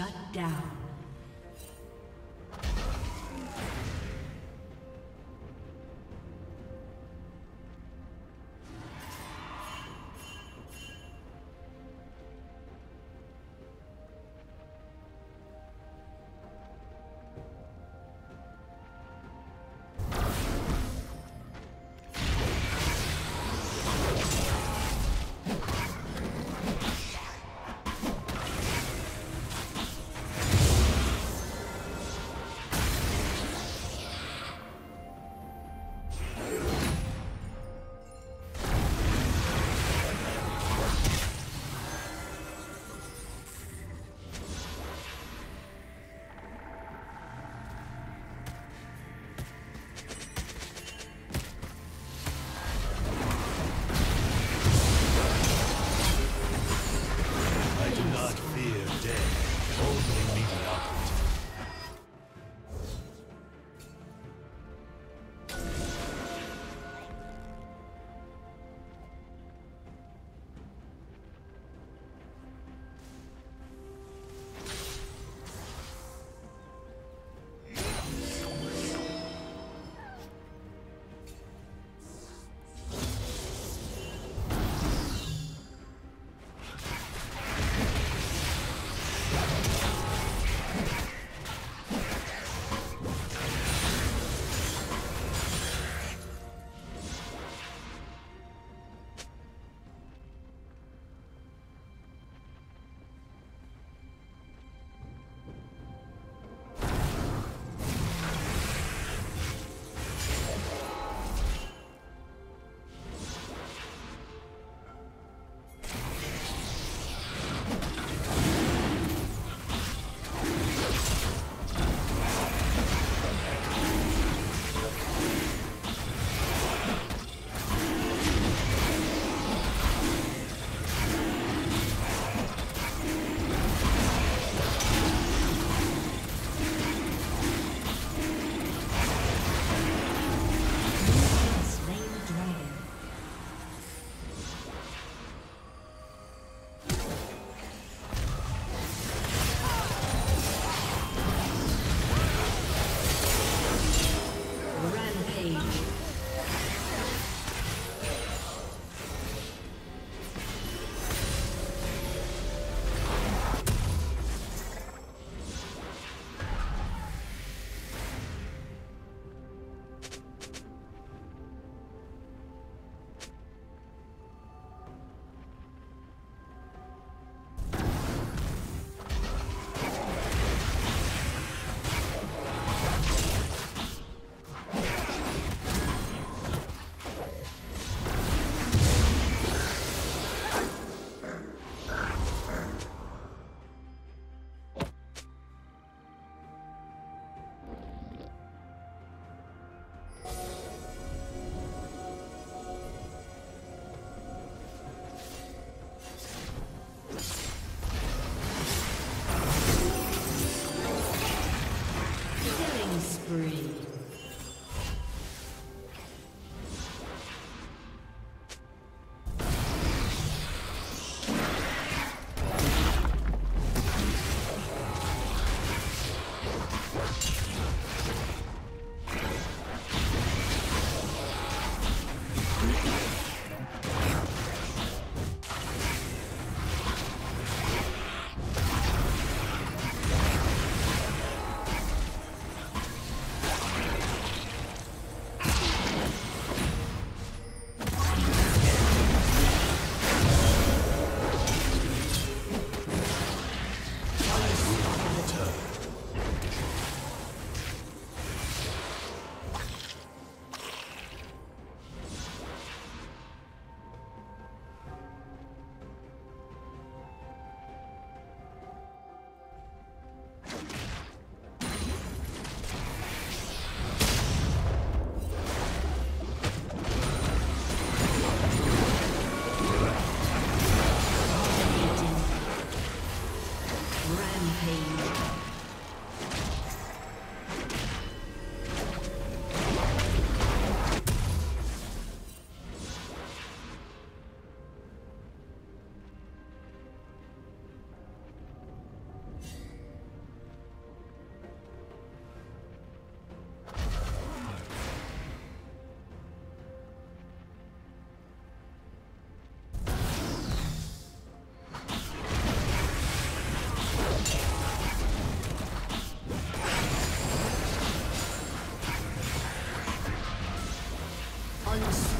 Shut down. Unstoppable.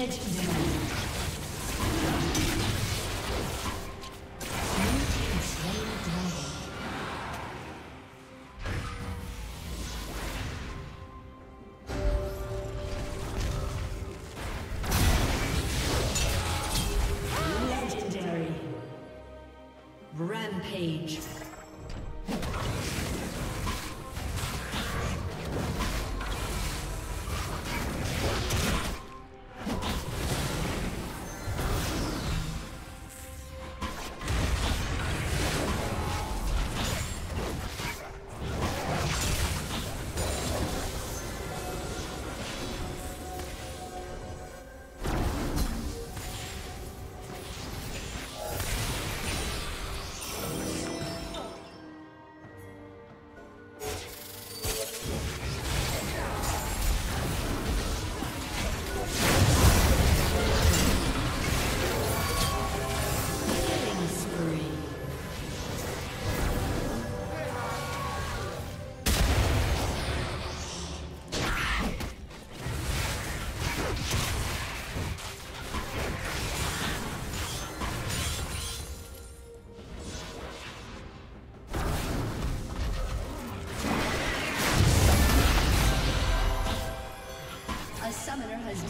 Legendary.